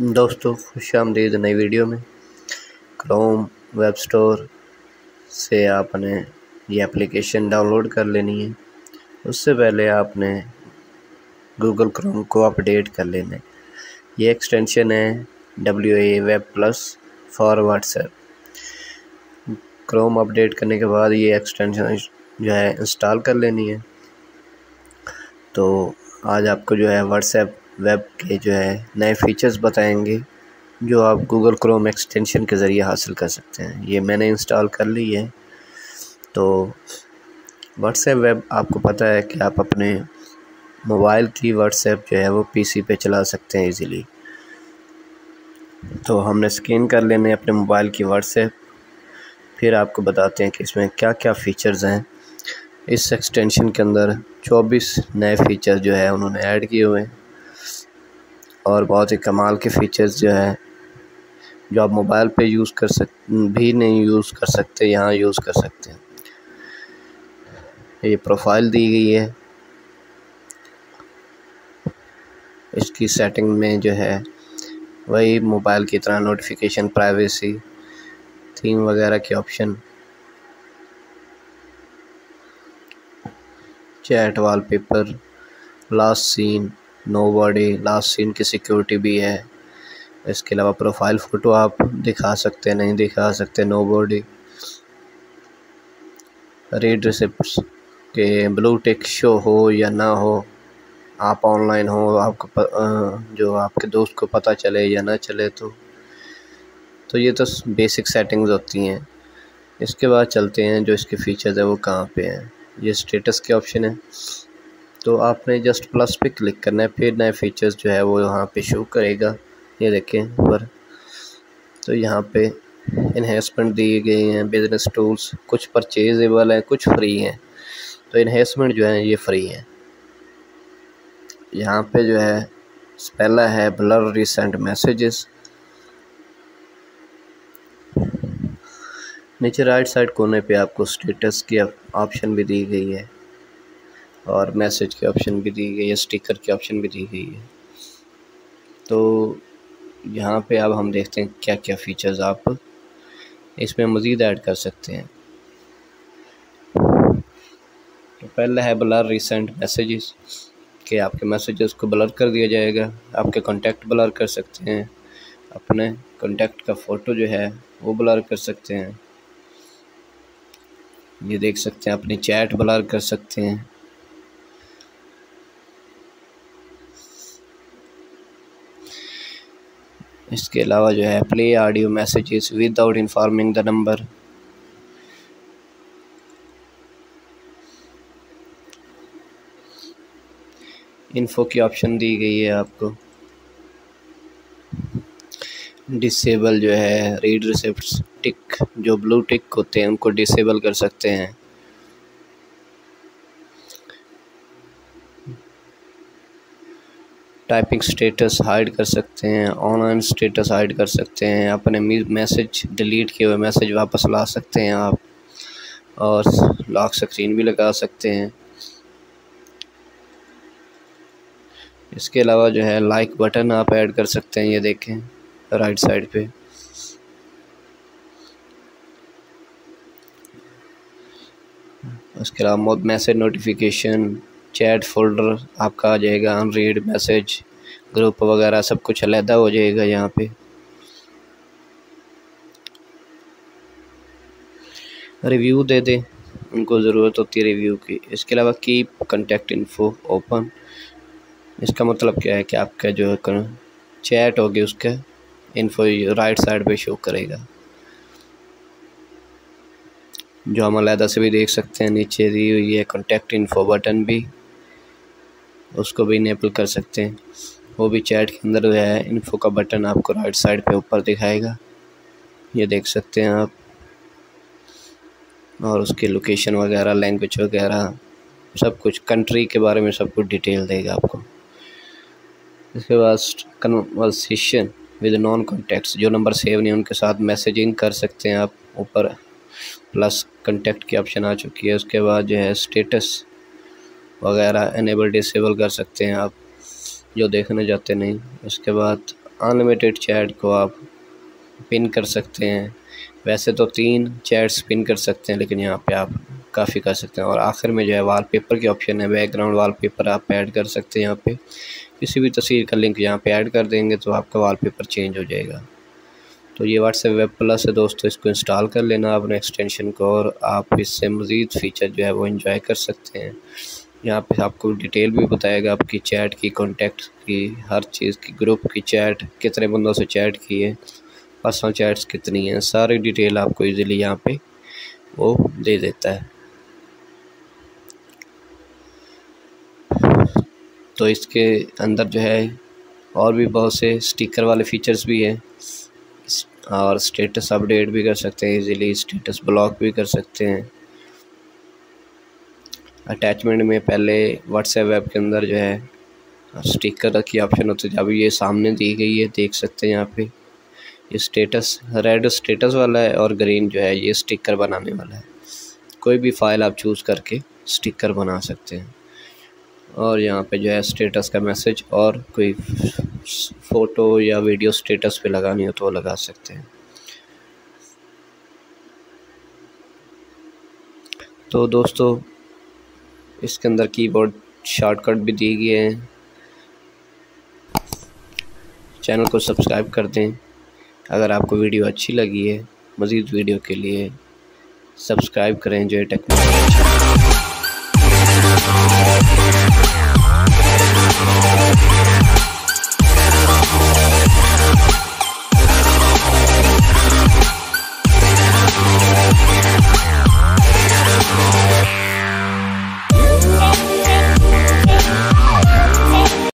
दोस्तों खुश आमदीद नई वीडियो में। क्रोम वेब स्टोर से आपने ये एप्लीकेशन डाउनलोड कर लेनी है। उससे पहले आपने गूगल क्रोम को अपडेट कर लेना है। ये एक्सटेंशन है W A web plus for WhatsApp Chrome update करने के बाद ये एक्सटेंशन जो है इंस्टॉल कर लेनी है। तो आज आपको जो है व्हाट्सएप वेब के जो है, नए फीचर्स बताएँगे, जो आप गूगल क्रोम एक्सटेंशन के ज़रिए हासिल कर सकते हैं। ये मैंने इंस्टॉल कर ली है। तो व्हाट्सएप वेब आपको पता है कि आप अपने मोबाइल की व्हाट्सएप जो है, वो पीसी पे चला सकते हैं इजीली तो हमने स्कैन कर लेने अपने मोबाइल की व्हाट्सएप फिर आपको बताते हैं कि इसमें क्या क्या फ़ीचर्स हैं। इस एक्सटेंशन के अंदर 24 नए फ़ीचर जो है, उन्होंने ऐड किए हुए हैं। और बहुत ही कमाल के फ़ीचर्स जो है, जो आप मोबाइल पे यूज़ कर सक, भी नहीं यूज़ कर सकते, यहाँ यूज़ कर सकते हैं। ये प्रोफ़ाइल दी गई है। इसकी सेटिंग में जो है, वही मोबाइल की तरह नोटिफिकेशन प्राइवेसी थीम वगैरह के option chat wallpaper last seen nobody last seen की सिक्योरिटी भी है। इसके अलावा प्रोफ़ाइल फ़ोटो आप दिखा सकते हैं नहीं दिखा सकते नो बॉडी रीड रिसिप्ट के ब्लू टिक शो हो या ना हो आप ऑनलाइन हो आपको प, जो आपके दोस्त को पता चले या ना चले तो। तो ये तो बेसिक सेटिंग्स होती हैं। इसके बाद चलते हैं जो इसके फीचर्स हैं वो कहाँ पे हैं। ये स्टेटस के ऑप्शन है। तो आपने जस्ट प्लस पे क्लिक करना है, फिर नए फीचर्स जो है वो यहाँ पे शो करेगा। ये देखें ऊपर तो यहाँ पे इन्हेंसमेंट दिए गए हैं बिज़नेस टूल्स कुछ परचेजेबल हैं, कुछ फ्री हैं। तो इन्हेंसमेंट जो है, ये फ्री हैं। यहाँ पे जो है, पहला है ब्लर रिसेंट मैसेजेस नीचे राइट साइड कोने पे आपको स्टेटस की ऑप्शन भी दी गई है। और मैसेज के ऑप्शन भी दी गई है, स्टिकर के ऑप्शन भी दी गई है। तो यहाँ पे अब हम देखते हैं क्या क्या फ़ीचर्स आप इसमें मज़ीद ऐड कर सकते हैं। तो पहला है ब्लर रिसेंट मैसेजेस कि आपके मैसेजेस को ब्लर कर दिया जाएगा। आपके कॉन्टैक्ट ब्लर कर सकते हैं। अपने कॉन्टैक्ट का फ़ोटो जो है, वो ब्लर कर सकते हैं। ये देख सकते हैं, अपनी चैट ब्लर कर सकते हैं। इसके अलावा जो है play audio messages without informing the number info की ऑप्शन दी गई है आपको. डिसेबल जो है रीड रिसिप्ट टिक जो ब्लू टिक होते हैं, उनको डिसेबल कर सकते हैं. टाइपिंग स्टेटस हाइड कर सकते हैं ऑनलाइन स्टेटस हाइड कर सकते हैं, अपने मैसेज डिलीट किए हुए मैसेज वापस ला सकते हैं आप, और लॉक स्क्रीन भी लगा सकते हैं। इसके अलावा जो है लाइक बटन आप ऐड कर सकते हैं, ये देखें राइट साइड पे। उसके अलावा मैसेज नोटिफिकेशन चैट फोल्डर आपका आ जाएगा अनरीड मैसेज ग्रुप वगैरह सब कुछ अलहदा हो जाएगा यहाँ पे। रिव्यू दे दें, उनको ज़रूरत होती है रिव्यू की। इसके अलावा कीप कंटेक्ट इन्फो ओपन इसका मतलब क्या है कि आपका जो है चैट होगी उसका इन्फो राइट साइड पे शो करेगा। जो हम अलहदा से भी देख सकते हैं, नीचे दी हुई है कॉन्टेक्ट इन्फो बटन भी। उसको भी इनेबल कर सकते हैं। वो भी चैट के अंदर जो है इन्फो का बटन आपको राइट साइड पे ऊपर दिखाएगा। ये देख सकते हैं आप। और उसकी लोकेशन वगैरह लैंग्वेज वगैरह, सब कुछ कंट्री के बारे में सब कुछ डिटेल देगा आपको। इसके बाद कन्वर्सेशन विद नॉन कॉन्टेक्ट्स जो नंबर सेव नहीं, उनके साथ मैसेजिंग कर सकते हैं आप। ऊपर प्लस कॉन्टेक्ट की ऑप्शन आ चुकी है। उसके बाद जो है स्टेटस वगैरह इनेबल डिसेबल कर सकते हैं आप, जो देखने जाते नहीं। उसके बाद अनलिमिटेड चैट को आप पिन कर सकते हैं। वैसे तो तीन चैट्स पिन कर सकते हैं, लेकिन यहाँ पे आप काफ़ी कर सकते हैं। और आखिर में जो है वॉलपेपर के ऑप्शन है बैकग्राउंड वॉलपेपर आप ऐड कर सकते हैं यहाँ पे। किसी भी तस्वीर का लिंक यहाँ पे ऐड कर देंगे तो आपका वॉलपेपर चेंज हो जाएगा। तो ये व्हाट्सएप वेब प्लस है दोस्तों, इसको इंस्टॉल कर लेना अपने एक्सटेंशन को और आप इससे मज़ीद फ़ीचर जो है वो इंजॉय कर सकते हैं। यहाँ पे आपको डिटेल भी बताएगा आपकी चैट की कॉन्टेक्ट की, हर चीज़ की ग्रुप की चैट, कितने बंदों से चैट की है पर्सनल चैट्स कितनी हैं, सारी डिटेल आपको इजीली यहाँ पे वो दे देता है। तो इसके अंदर जो है और भी बहुत से स्टिकर वाले फीचर्स भी हैं। और स्टेटस अपडेट भी कर सकते हैं इजीली स्टेटस ब्लॉक भी कर सकते हैं। अटैचमेंट में पहले व्हाट्सएप ऐप के अंदर जो है, स्टिकर की ऑप्शन होती है अभी ये सामने दी गई है, देख सकते हैं यहाँ पे। ये स्टेटस रेड स्टेटस वाला है और ग्रीन जो है, ये स्टिकर बनाने वाला है। कोई भी फ़ाइल आप चूज़ करके स्टिकर बना सकते हैं। और यहाँ पे जो है स्टेटस का मैसेज और कोई फ़ोटो या वीडियो स्टेटस पे लगानी हो तो लगा सकते हैं। तो दोस्तों इसके अंदर कीबोर्ड शॉर्टकट भी दिए गए हैं। चैनल को सब्सक्राइब कर दें। अगर आपको वीडियो अच्छी लगी है, मज़ीद वीडियो के लिए सब्सक्राइब करें, जो टेक्नोलॉजी